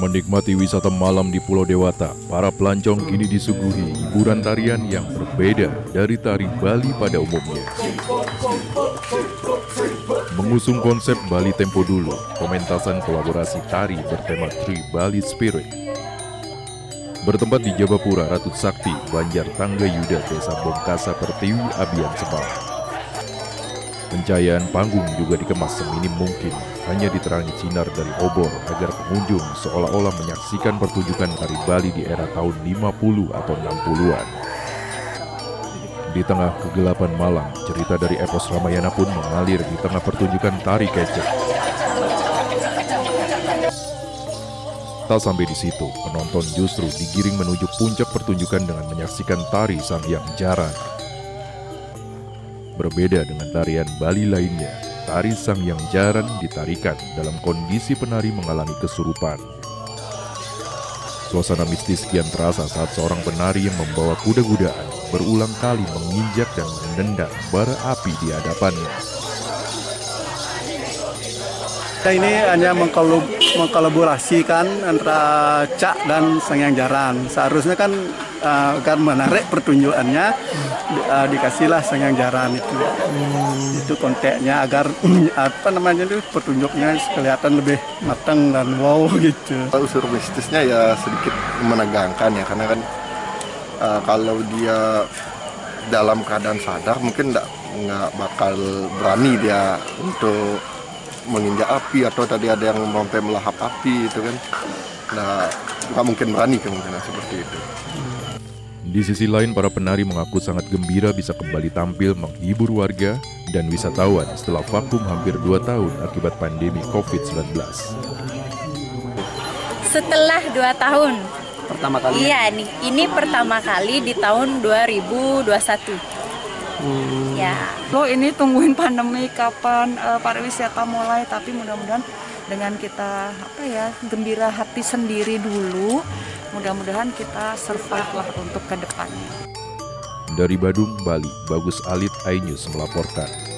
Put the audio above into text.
Menikmati wisata malam di Pulau Dewata, para pelancong kini disuguhi hiburan tarian yang berbeda dari tari Bali pada umumnya. Mengusung konsep Bali Tempo Dulu, pementasan kolaborasi tari bertema Tri Bali Spirit. Bertempat di Jabapura, Ratu Sakti, Banjar Tangga Yuda, Desa Bongkasa Pertiwi, Abian Sebang. Pencahayaan panggung juga dikemas seminim mungkin, hanya diterangi sinar dari obor agar pengunjung seolah-olah menyaksikan pertunjukan tari Bali di era tahun 50 atau 60-an. Di tengah kegelapan malam, cerita dari epos Ramayana pun mengalir di tengah pertunjukan tari kecek. Tak sampai di situ, penonton justru digiring menuju puncak pertunjukan dengan menyaksikan tari Sang Hyang Jarana. Berbeda dengan tarian Bali lainnya, tari Sang Yang Jaran ditarikan dalam kondisi penari mengalami kesurupan. Suasana mistis kian terasa saat seorang penari yang membawa kuda-kudaan berulang kali menginjak dan menendang bara api di hadapannya. Kita ini hanya mengkolaborasikan antara Cak dan Sang Yang Jaran. Seharusnya kan uh, agar menarik pertunjukannya uh, dikasihlah Sang Yang Jaran itu. Hmm. Itu konteksnya agar apa namanya itu pertunjuknya kelihatan lebih matang dan wow gitu. Unsur mistisnya ya sedikit menegangkan ya karena kan uh, kalau dia dalam keadaan sadar mungkin nggak bakal berani dia untuk menginjak api atau tadi ada yang sampai melahap api itu kan nah nggak mungkin berani kemungkinan seperti itu di sisi lain, para penari mengaku sangat gembira bisa kembali tampil menghibur warga dan wisatawan setelah vakum hampir dua tahun akibat pandemi COVID-19. Setelah dua tahun. Pertama kali? Iya, nih, ini pertama kali di tahun 2021. Hmm. Ya. Lo ini tungguin pandemi kapan uh, pariwisata mulai, tapi mudah-mudahan dengan kita apa ya gembira hati sendiri dulu, mudah-mudahan kita survive lah untuk ke depannya. Dari Badung, Bali, Bagus Alit Ainews melaporkan.